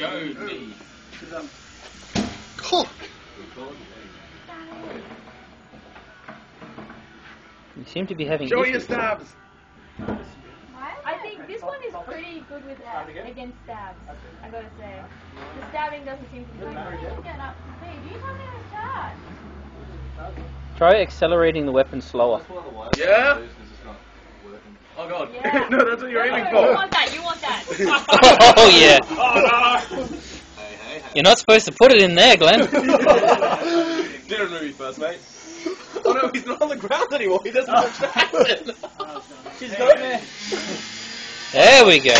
Go me. Oh, You seem to be having Show your issues. stabs. I think this one is pretty good with uh, against stabs. I gotta say, the stabbing doesn't seem to be going. Why don't you get up to speed? You told me to start. Try accelerating the weapon slower. Yeah? Oh god. Yeah. no, that's what you're aiming You for. want that? You want that? oh yeah. Oh no! Hey, hey, hey. You're not supposed to put it in there, Glenn. Didn't move first, mate. Oh no, he's not on the ground anymore. He doesn't touch the acid. She's there. There we go.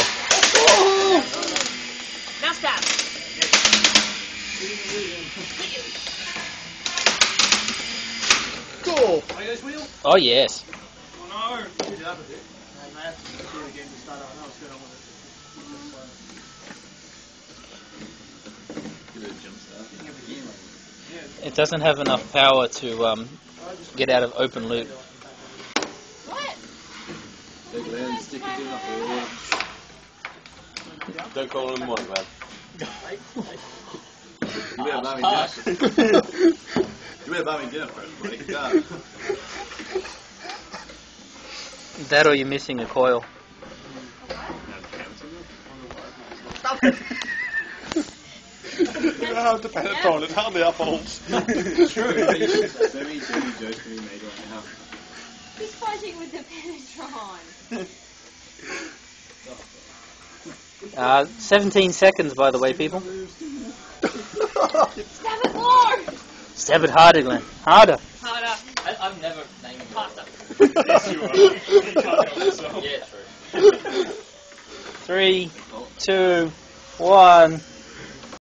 now stab. cool. Are you guys wheel? Oh yes. Oh It doesn't have enough power to um, get out of open loop. What? Don't call him in the morning, man. You better buy me dinner. You better buy me dinner first, buddy. God. That or you're missing a coil. You know how dependent on it, how the apples. Very, very jokes being made right now. He's fighting with the Penetron. Uh, 17 seconds, by the way, people. Stab it more. Stab it harder, Glenn. Harder. Harder. I, I've never named Faster. Yes, you are. You can't. Three, two, one.